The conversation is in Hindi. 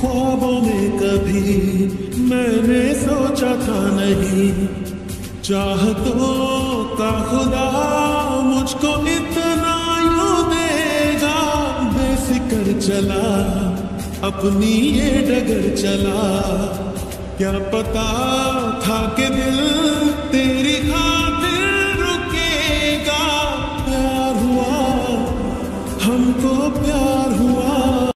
ख्वाबों में कभी मैंने सोचा था नहीं। चाहतों का खुदा मुझको इतना यू देगा। बेफिक्र चला, अपनी ये डगर चला। क्या पता था कि दिल तेरी खातिर रुकेगा। प्यार हुआ, हमको प्यार हुआ।